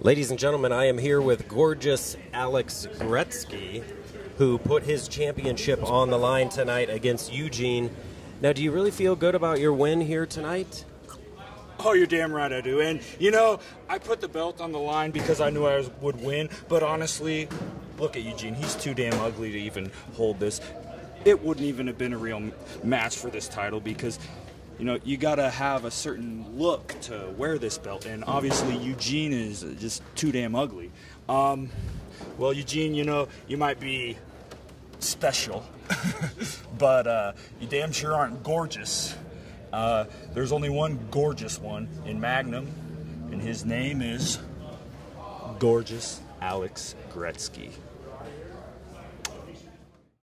Ladies and gentlemen, I am here with gorgeous Alex Gretzky, who put his championship on the line tonight against Eugene. Now, do you really feel good about your win here tonight? Oh, you're damn right I do. And, you know, I put the belt on the line because I knew I was, would win. But honestly, look at Eugene. He's too damn ugly to even hold this. It wouldn't even have been a real match for this title because you know, you got to have a certain look to wear this belt. And obviously, Eugene is just too damn ugly. Um, well, Eugene, you know, you might be special, but uh, you damn sure aren't gorgeous. Uh, there's only one gorgeous one in Magnum, and his name is Gorgeous Alex Gretzky.